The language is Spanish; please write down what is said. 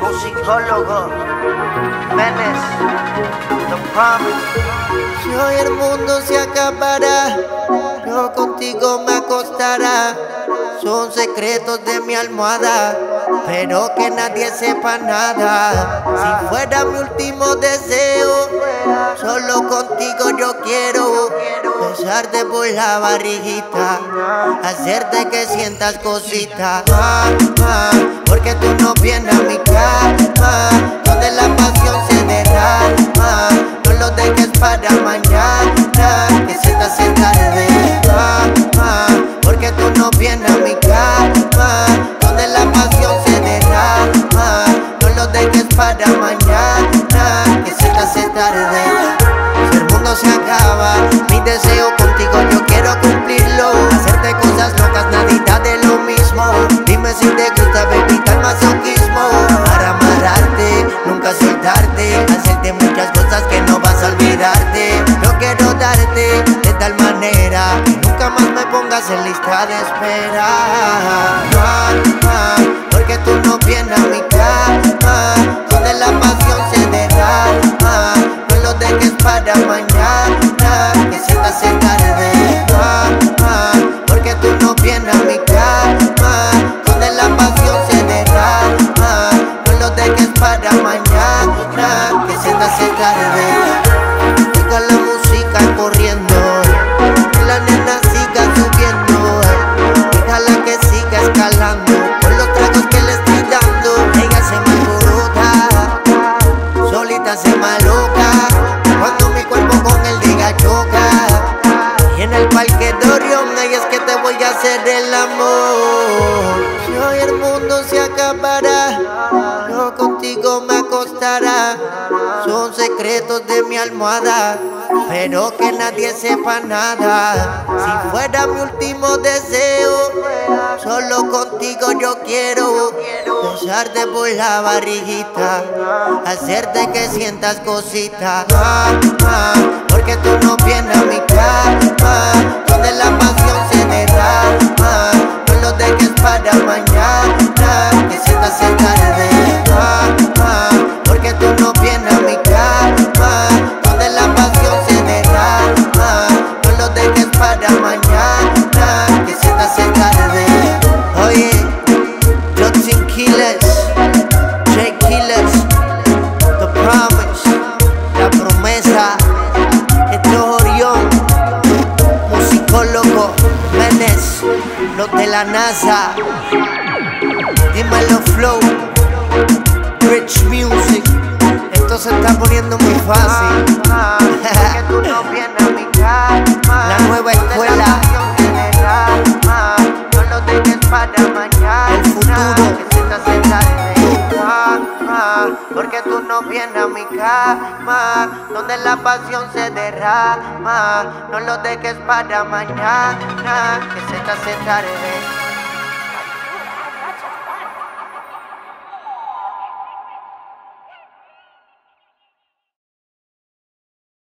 musicólogo, Menes, The Promise. Si hoy el mundo se acabará, yo contigo me acostará. Son secretos de mi almohada, pero que nadie sepa nada. Si fuera mi último deseo, solo contigo yo quiero besarte por la barriguita, hacerte que sientas cositas. Ah, ah, porque tú no vienes a mi cama, donde la pasión se derrama. No lo dejes para mañana, que se te hace tarde. Ah, porque tú no vienes a mi cama, donde la pasión se derrama. No lo dejes para mañana, que se te hace tarde. Si el mundo se acaba, mi deseo si te gusta, baby, tal masoquismo. Para amarrarte, nunca soltarte. Hacerte muchas cosas que no vas a olvidarte. No quiero darte de tal manera que nunca más me pongas en lista de espera. Porque tú no vienes a mi cama, donde la pasión se derrama. No lo dejes para mañana, que se te hace tarde. Ah, porque tú no vienes a mi cama, Que le estoy dando, ella se me alborota, solita se maloca. Cuando mi cuerpo con el diga choca, y en el parque de Orión, ahí es que te voy a hacer el amor. Mundo se acabará, yo contigo me acostará. Son secretos de mi almohada, pero que nadie sepa nada. Si fuera mi último deseo, solo contigo yo quiero besarte por la barriguita, hacerte que sientas cositas. Los de la NASA, fácil. Porque tú no vienes a mi cama. La nueva escuela. No lo dejes para mañana. El futuro. Que se te. Ah, ah, Porque tú no vienes a mi cama, donde la pasión se derrama. No lo dejes para mañana, que se te hace tarde.